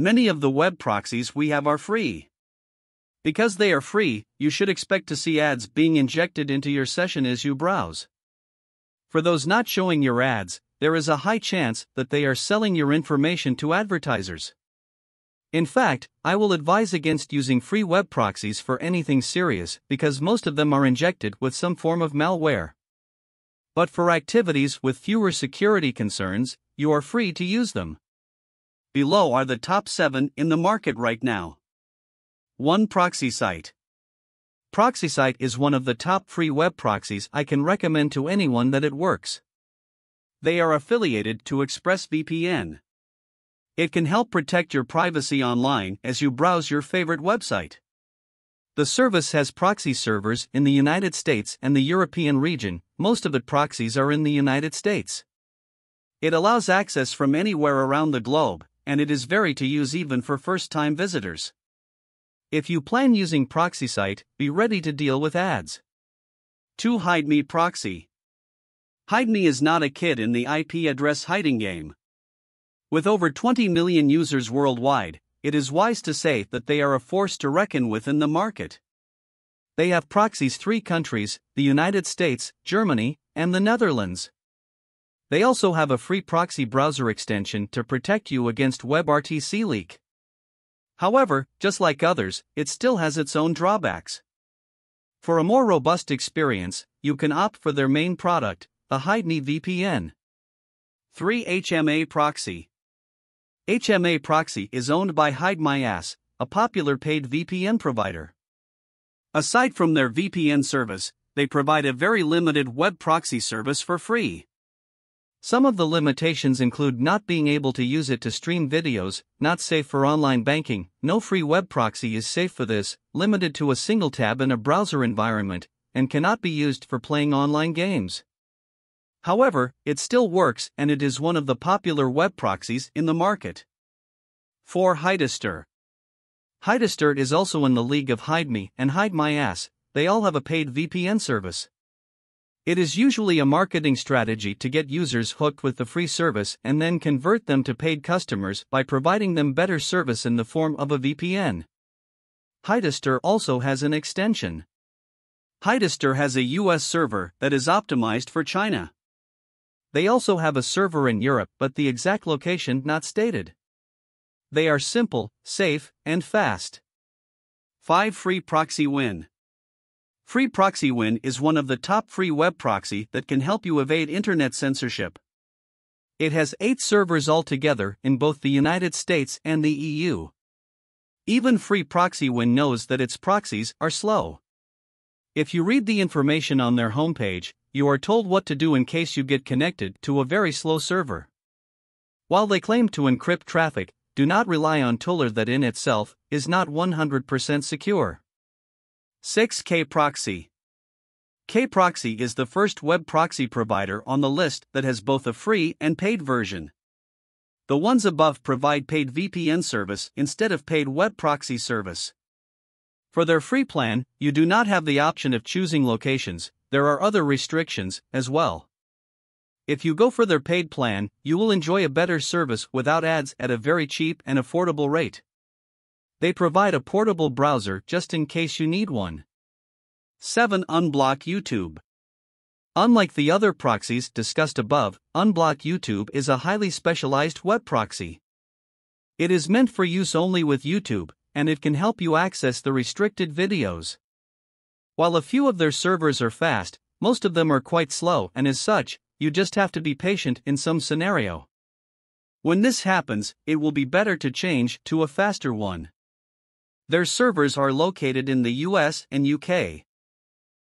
Many of the web proxies we have are free. Because they are free, you should expect to see ads being injected into your session as you browse. For those not showing your ads, there is a high chance that they are selling your information to advertisers. In fact, I will advise against using free web proxies for anything serious because most of them are injected with some form of malware. But for activities with fewer security concerns, you are free to use them. Below are the top 7 in the market right now. 1 Proxy Site ProxySite is one of the top free web proxies I can recommend to anyone that it works. They are affiliated to ExpressVPN. It can help protect your privacy online as you browse your favorite website. The service has proxy servers in the United States and the European region, most of the proxies are in the United States. It allows access from anywhere around the globe, and it is very to use even for first time visitors. If you plan using ProxySite, be ready to deal with ads. 2. HideMe Proxy HideMe is not a kid in the IP address hiding game. With over 20 million users worldwide, it is wise to say that they are a force to reckon with in the market. They have proxies three countries the United States, Germany, and the Netherlands. They also have a free proxy browser extension to protect you against WebRTC leak. However, just like others, it still has its own drawbacks. For a more robust experience, you can opt for their main product, the HideMe VPN. 3 HMA Proxy HMA Proxy is owned by HideMyAss, a popular paid VPN provider. Aside from their VPN service, they provide a very limited web proxy service for free. Some of the limitations include not being able to use it to stream videos, not safe for online banking, no free web proxy is safe for this, limited to a single tab in a browser environment, and cannot be used for playing online games. However, it still works and it is one of the popular web proxies in the market. 4. Hidester Hidestr is also in the league of HideMe and HideMyAss, they all have a paid VPN service. It is usually a marketing strategy to get users hooked with the free service and then convert them to paid customers by providing them better service in the form of a VPN. Hidester also has an extension. Hidester has a US server that is optimized for China. They also have a server in Europe, but the exact location not stated. They are simple, safe, and fast. 5 Free Proxy Win Free Proxy Win is one of the top free web proxy that can help you evade internet censorship. It has 8 servers altogether in both the United States and the EU. Even Free Proxy Win knows that its proxies are slow. If you read the information on their homepage, you are told what to do in case you get connected to a very slow server. While they claim to encrypt traffic, do not rely on Toller that in itself is not 100% secure. 6 Kproxy Kproxy is the first web proxy provider on the list that has both a free and paid version. The ones above provide paid VPN service instead of paid web proxy service. For their free plan, you do not have the option of choosing locations, there are other restrictions as well. If you go for their paid plan, you will enjoy a better service without ads at a very cheap and affordable rate. They provide a portable browser just in case you need one. 7. Unblock YouTube. Unlike the other proxies discussed above, Unblock YouTube is a highly specialized web proxy. It is meant for use only with YouTube, and it can help you access the restricted videos. While a few of their servers are fast, most of them are quite slow, and as such, you just have to be patient in some scenario. When this happens, it will be better to change to a faster one. Their servers are located in the US and UK.